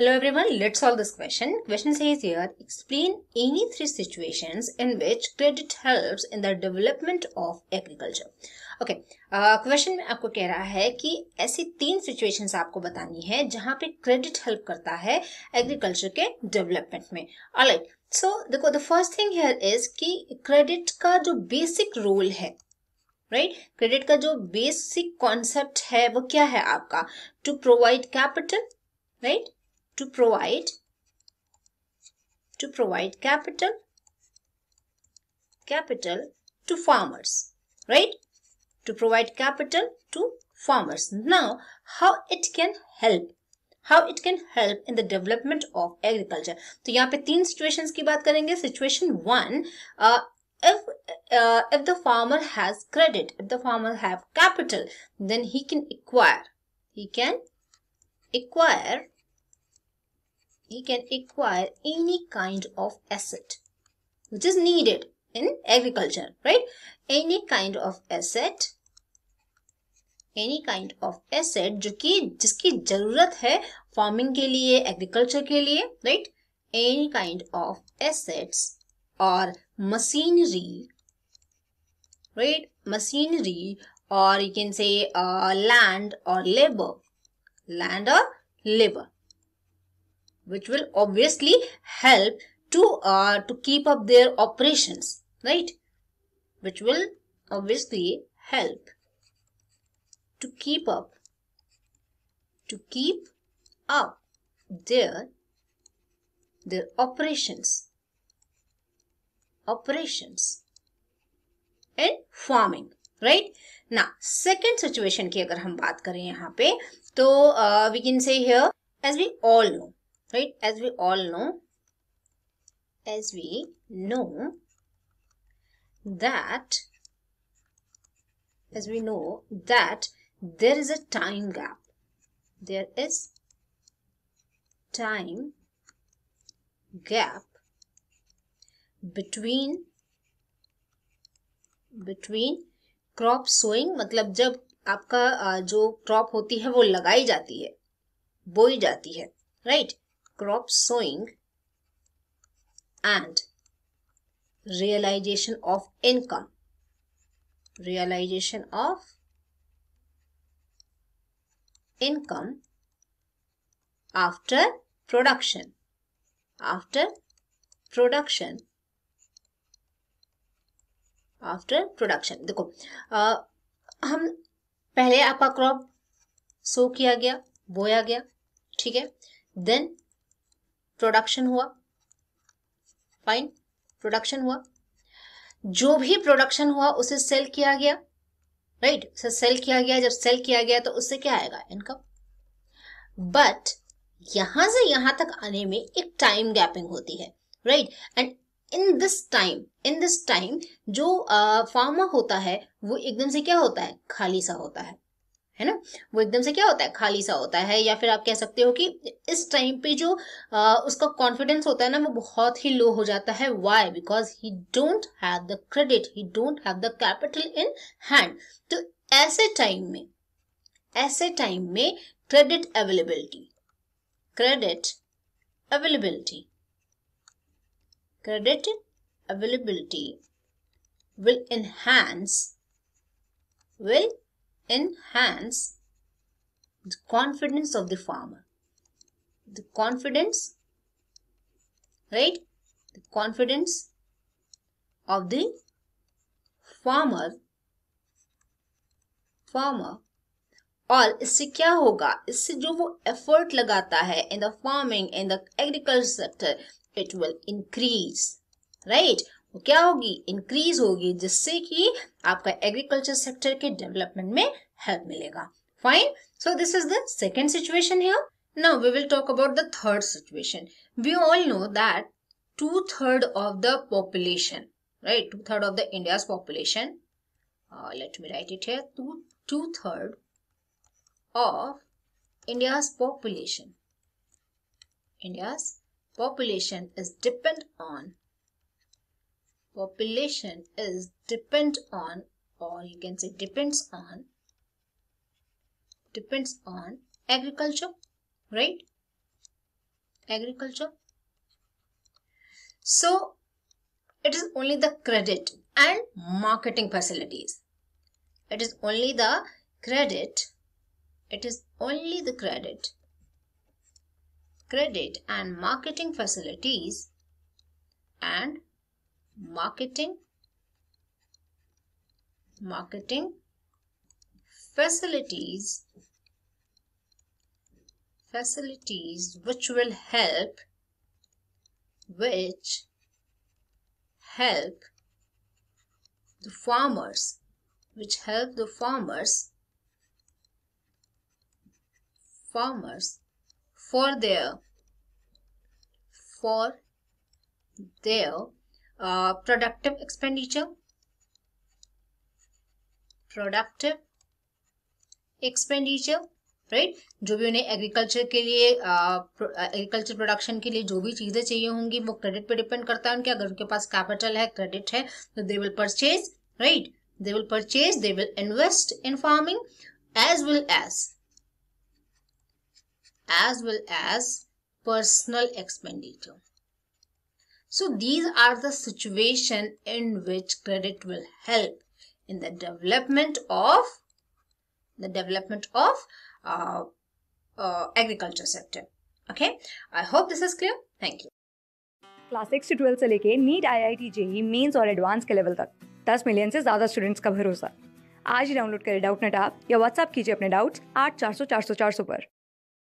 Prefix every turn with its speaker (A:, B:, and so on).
A: Hello everyone, let's solve this question. Question says here, explain any three situations in which credit helps in the development of agriculture. Okay question uh, में आपको कह रहा है कि ऐसी तीन situations आपको बतानी है जहाँ पे क्रेडिट हेल्प करता है एग्रीकल्चर के डेवलपमेंट में अलाइट सो देखो the first thing here is कि क्रेडिट का जो बेसिक रोल है राइट right? क्रेडिट का जो बेसिक कॉन्सेप्ट है वो क्या है आपका to provide capital right to provide to provide capital capital to farmers right to provide capital to farmers now how it can help how it can help in the development of agriculture तो यहाँ पे तीन situations की बात करेंगे situation one uh, if uh, if the farmer has credit if the farmer have capital then he can acquire he can acquire he can acquire any kind of asset which is needed in agriculture, right? Any kind of asset any kind of asset जो कि जिसकी ज़रूरत है farming के लिए agriculture के लिए right any kind of assets और machinery machinery or you can say uh, land or labor land or labor which will obviously help to uh, to keep up their operations right which will obviously help to keep up to keep up their their operations operations in farming right now second situation की अगर हम बात करें यहाँ पे तो uh, we can say here as we all know right as we all know as we know that as we know that there is a time gap there is time gap between between crop sowing मतलब जब आपका जो crop होती है वो लगाई जाती है बोई जाती है right? Crop sowing and realization of income realization of income after production after production after production देखो हम पहले आपका क्रॉप सो किया गया बोया गया ठीक है देन प्रोडक्शन हुआ। फाइन प्रोडक्शन हुआ। जो भी प्रोडक्शन हुआ, उसे सेल किया गया। Right right? उसे सेल किया गया। जब सेल किया गया तो उससे क्या आएगा? इनकम बट यहाँ से यहाँ तक आने में एक टाइम गैपिंग होती है। Right and in this time in this time जो फार्मर होता है, वो एकदम से क्या होता है? खाली सा होता है। है ना? वो एकदम से क्या होता है? खाली सा होता है या फिर आप कह सकते हो कि इस टाइम पे जो आ, उसका कॉन्फिडेंस होता है ना वो बहुत ही लो हो जाता है। Why because he don't have the credit he don't have the capital in hand तो ऐसे टाइम में ऐसे टाइम में credit availability credit availability credit availability will enhance will enhance the confidence of the farmer. The confidence, right? The confidence of the farmer farmer और इससे क्या होगा इससे जो वो एफर्ट लगाता है in the farming in the agriculture sector it will increase right वो क्या होगी इंक्रीज होगी जिससे कि आपका एग्रीकल्चर सेक्टर के डेवलपमेंट में हेल्प मिलेगा fine so this is the second situation here now we will talk about the third situation we all know that two third of the population right two third of the india's population uh, let me write it here two two third of india's population india's population is depend on population is depend on or you can say depends on depends on agriculture right? Agriculture. So it is only the credit and marketing facilities. It is only the credit. It is only the credit. Credit and marketing facilities and marketing marketing facilities facilities which will help which help the farmers which help the farmers farmers for their for their uh, expenditure productive expenditure right जो भी उन्हें agriculture के लिए agriculture production के लिए जो भी चीज़ें चाहिए होंगी वो क्रेडिट पे डिपेंड करता है उनके। अगर उनके पास कैपिटल है क्रेडिट है तो they will purchase right they will purchase they will invest in farming as will as as well as personal expenditure. So these are the situation in which credit will help in the development of the development of uh, uh, agriculture sector. Okay, I hope this is clear. Thank you.
B: Class six से twelfth से लेके NEET I I T JEE mains और advance के level तक दस million से ज़्यादा students का भरोसा आज ही डाउनलोड करें डाउट नेट आप या व्हाट्सअप कीजिए अपने डाउट्स आठ चार सौ चार सौ चार सौ पर